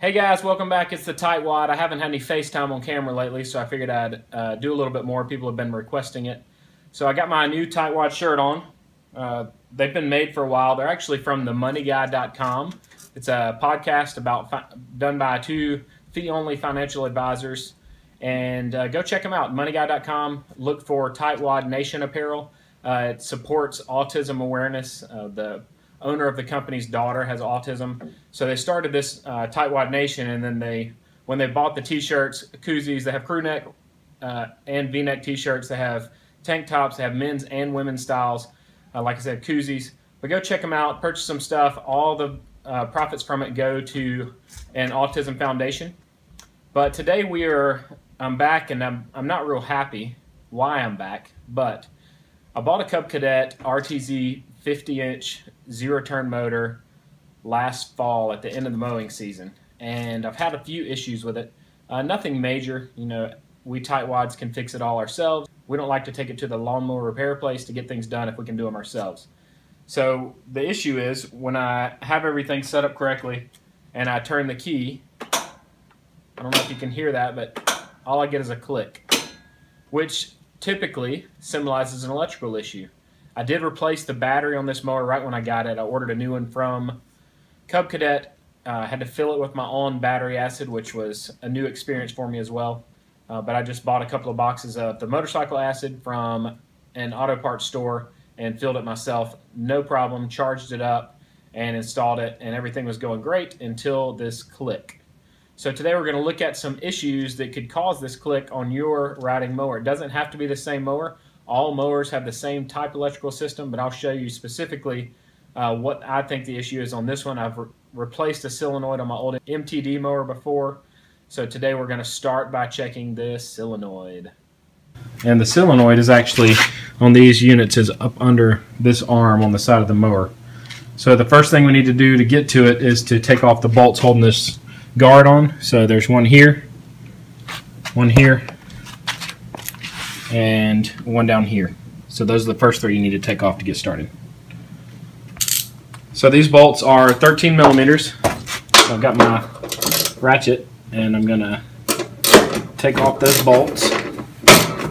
Hey guys, welcome back. It's the Tightwad. I haven't had any FaceTime on camera lately, so I figured I'd uh, do a little bit more. People have been requesting it. So I got my new Tightwad shirt on. Uh, they've been made for a while. They're actually from themoneyguy.com. It's a podcast about done by two fee-only financial advisors. And uh, go check them out, moneyguy.com. Look for Tightwad Nation apparel. Uh, it supports autism awareness. Uh, the owner of the company's daughter has autism, so they started this uh, Tightwad Nation, and then they, when they bought the T-shirts, koozies, they have crew neck uh, and V-neck T-shirts. They have tank tops. They have men's and women's styles. Uh, like I said, koozies. But go check them out. Purchase some stuff. All the uh, profits from it go to an autism foundation. But today we are. I'm back, and I'm I'm not real happy why I'm back, but I bought a Cub Cadet RTZ 50 inch zero turn motor last fall at the end of the mowing season, and I've had a few issues with it. Uh, nothing major, you know. We tightwads can fix it all ourselves. We don't like to take it to the lawnmower repair place to get things done if we can do them ourselves. So the issue is when I have everything set up correctly and I turn the key, I don't know if you can hear that, but all I get is a click, which typically symbolizes an electrical issue. I did replace the battery on this mower right when I got it. I ordered a new one from Cub Cadet. Uh, I had to fill it with my own battery acid, which was a new experience for me as well. Uh, but I just bought a couple of boxes of the motorcycle acid from an auto parts store and filled it myself. No problem. Charged it up and installed it, and everything was going great until this click. So today we're going to look at some issues that could cause this click on your riding mower. It doesn't have to be the same mower. All mowers have the same type electrical system, but I'll show you specifically uh, what I think the issue is on this one. I've re replaced a solenoid on my old MTD mower before, so today we're going to start by checking this solenoid. And the solenoid is actually on these units is up under this arm on the side of the mower. So the first thing we need to do to get to it is to take off the bolts holding this guard on. So there's one here, one here, and one down here. So those are the first three you need to take off to get started. So these bolts are 13 millimeters. So I've got my ratchet and I'm gonna take off those bolts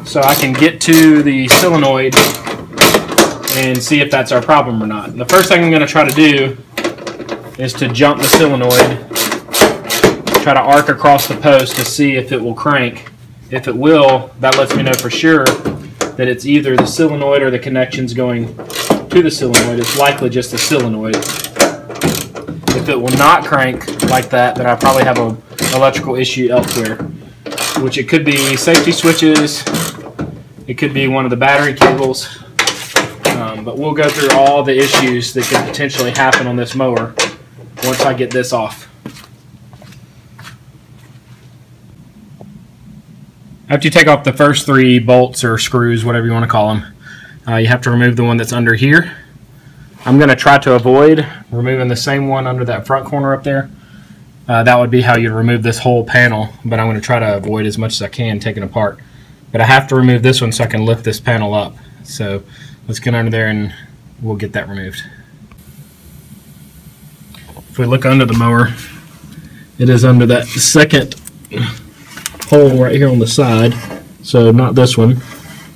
so I can get to the solenoid and see if that's our problem or not. The first thing I'm gonna try to do is to jump the solenoid, try to arc across the post to see if it will crank if it will, that lets me know for sure that it's either the solenoid or the connections going to the solenoid. It's likely just the solenoid. If it will not crank like that, then I probably have an electrical issue elsewhere, which it could be safety switches, it could be one of the battery cables, um, but we'll go through all the issues that could potentially happen on this mower once I get this off. After you take off the first three bolts or screws, whatever you want to call them, uh, you have to remove the one that's under here. I'm going to try to avoid removing the same one under that front corner up there. Uh, that would be how you'd remove this whole panel, but I'm going to try to avoid as much as I can taking apart. But I have to remove this one so I can lift this panel up. So let's get under there and we'll get that removed. If we look under the mower, it is under that second hole right here on the side. So not this one,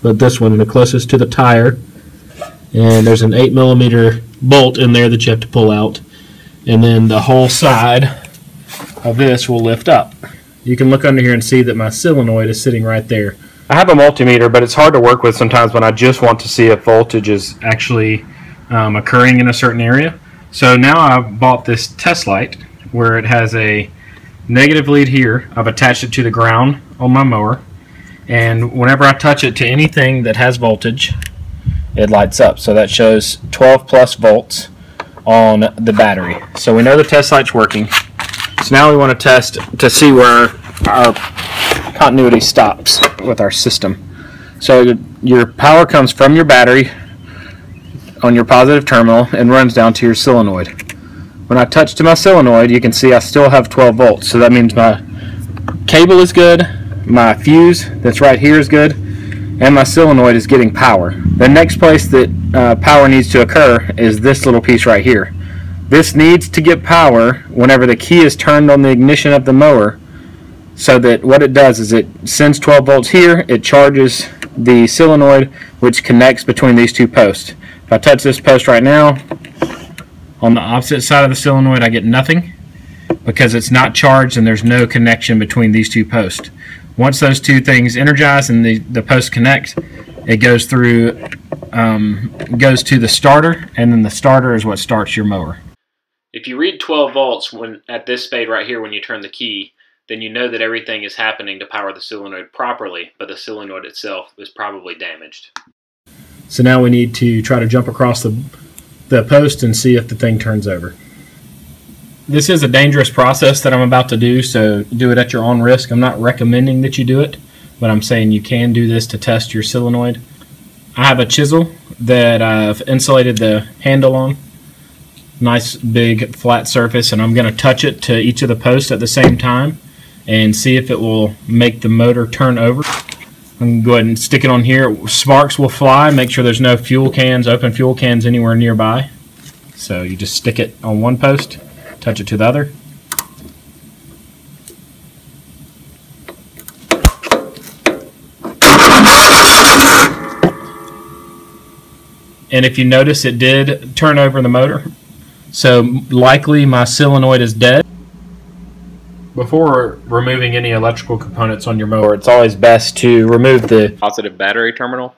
but this one, the closest to the tire. And there's an 8 millimeter bolt in there that you have to pull out. And then the whole side of this will lift up. You can look under here and see that my solenoid is sitting right there. I have a multimeter, but it's hard to work with sometimes when I just want to see if voltage is actually um, occurring in a certain area. So now I've bought this test light where it has a negative lead here. I've attached it to the ground on my mower. And whenever I touch it to anything that has voltage it lights up. So that shows 12 plus volts on the battery. So we know the test light's working. So now we want to test to see where our continuity stops with our system. So your power comes from your battery on your positive terminal and runs down to your solenoid when I touch to my solenoid, you can see I still have 12 volts. So that means my cable is good, my fuse that's right here is good, and my solenoid is getting power. The next place that uh, power needs to occur is this little piece right here. This needs to get power whenever the key is turned on the ignition of the mower so that what it does is it sends 12 volts here, it charges the solenoid which connects between these two posts. If I touch this post right now, on the opposite side of the solenoid I get nothing because it's not charged and there's no connection between these two posts. Once those two things energize and the, the post connect, it goes through, um, goes to the starter, and then the starter is what starts your mower. If you read 12 volts when at this spade right here when you turn the key, then you know that everything is happening to power the solenoid properly, but the solenoid itself is probably damaged. So now we need to try to jump across the, the post and see if the thing turns over. This is a dangerous process that I'm about to do, so do it at your own risk. I'm not recommending that you do it, but I'm saying you can do this to test your solenoid. I have a chisel that I've insulated the handle on. Nice big flat surface, and I'm going to touch it to each of the posts at the same time and see if it will make the motor turn over. I'm go ahead and stick it on here. Sparks will fly. Make sure there's no fuel cans, open fuel cans anywhere nearby. So you just stick it on one post, touch it to the other. And if you notice, it did turn over the motor. So likely my solenoid is dead. Before removing any electrical components on your mower, it's always best to remove the positive battery terminal.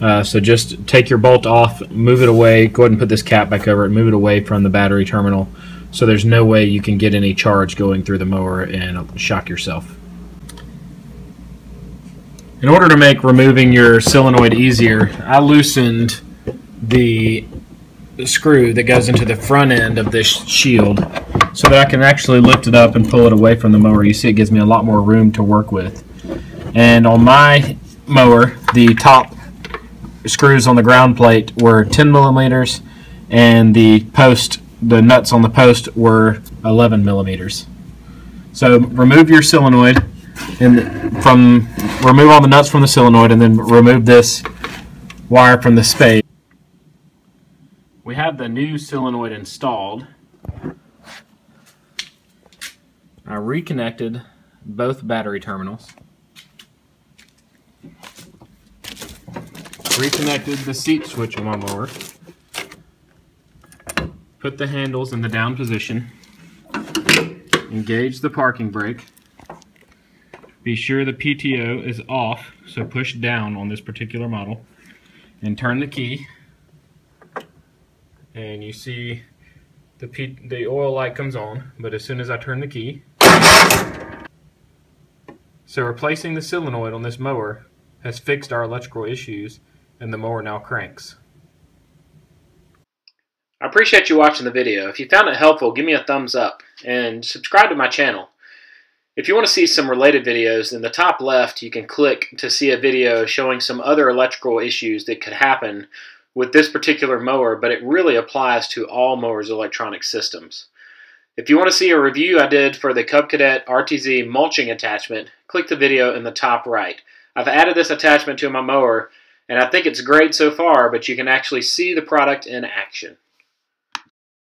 Uh, so just take your bolt off, move it away, go ahead and put this cap back over it, move it away from the battery terminal so there's no way you can get any charge going through the mower and shock yourself. In order to make removing your solenoid easier, I loosened the screw that goes into the front end of this shield so that I can actually lift it up and pull it away from the mower. You see it gives me a lot more room to work with. And on my mower, the top screws on the ground plate were 10 millimeters and the post, the nuts on the post were 11 millimeters. So remove your solenoid and from remove all the nuts from the solenoid and then remove this wire from the spade we have the new solenoid installed. I reconnected both battery terminals. Reconnected the seat switch on my mower. Put the handles in the down position. Engage the parking brake. Be sure the PTO is off, so push down on this particular model. And turn the key and you see the, P the oil light comes on, but as soon as I turn the key, so replacing the solenoid on this mower has fixed our electrical issues and the mower now cranks. I appreciate you watching the video. If you found it helpful, give me a thumbs up and subscribe to my channel. If you want to see some related videos, in the top left you can click to see a video showing some other electrical issues that could happen with this particular mower, but it really applies to all mowers electronic systems. If you want to see a review I did for the Cub Cadet RTZ mulching attachment, click the video in the top right. I've added this attachment to my mower, and I think it's great so far, but you can actually see the product in action.